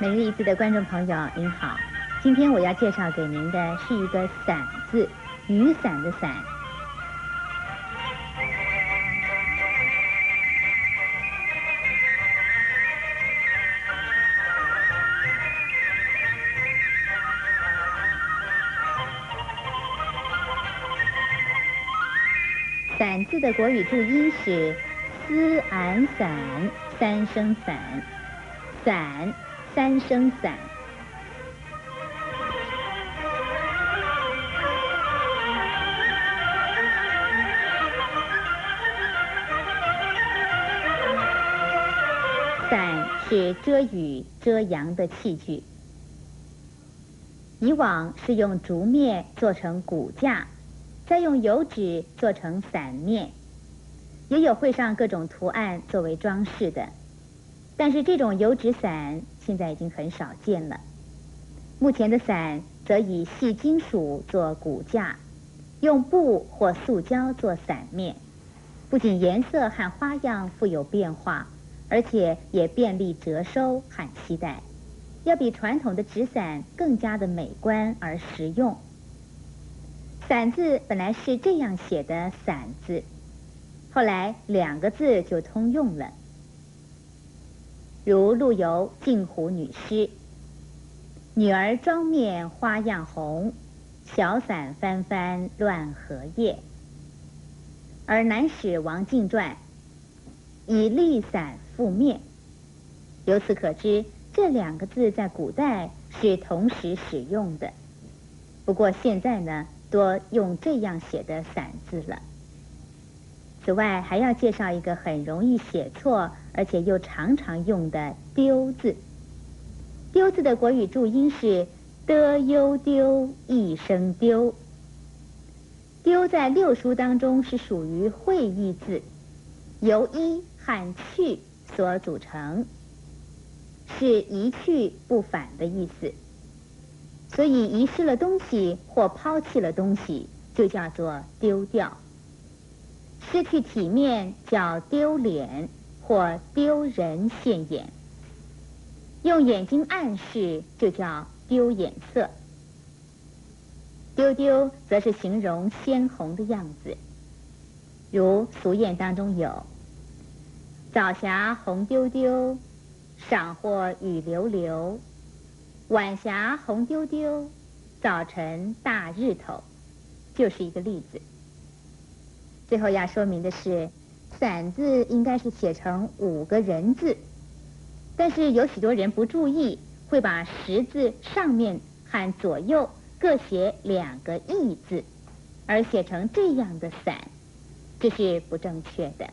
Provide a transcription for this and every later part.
每日一字的观众朋友，您好。今天我要介绍给您的是一个“伞”字，雨伞的“伞”。伞字的国语注音是“思俺伞”，三声伞，伞。三声伞，伞是遮雨遮阳的器具。以往是用竹篾做成骨架，再用油纸做成伞面，也有绘上各种图案作为装饰的。但是这种油纸伞现在已经很少见了。目前的伞则以细金属做骨架，用布或塑胶做伞面，不仅颜色和花样富有变化，而且也便利折收和携带，要比传统的纸伞更加的美观而实用。伞字本来是这样写的“伞”字，后来两个字就通用了。如陆游《镜湖女诗》：“女儿妆面花样红，小伞翻翻乱荷叶。”而南史王敬传以立伞覆面，由此可知这两个字在古代是同时使用的。不过现在呢，多用这样写的“伞”字了。此外，还要介绍一个很容易写错，而且又常常用的“丢”字。丢字的国语注音是“的悠丢”，一声丢。丢在六书当中是属于会意字，由一和去所组成，是一去不返的意思。所以遗失了东西或抛弃了东西，就叫做丢掉。失去体面叫丢脸或丢人现眼，用眼睛暗示就叫丢眼色。丢丢则是形容鲜红的样子，如俗谚当中有“早霞红丢丢，晌或雨流流；晚霞红丢丢，早晨大日头”，就是一个例子。最后要说明的是，“伞”字应该是写成五个人字，但是有许多人不注意，会把“十”字上面和左右各写两个“义”字，而写成这样的“伞”，这是不正确的。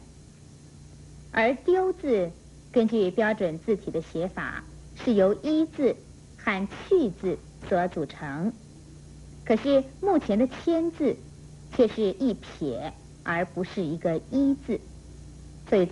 而“丢”字，根据标准字体的写法，是由“一”字和“去”字所组成，可是目前的“签”字却是一撇。而不是一个一字，所以。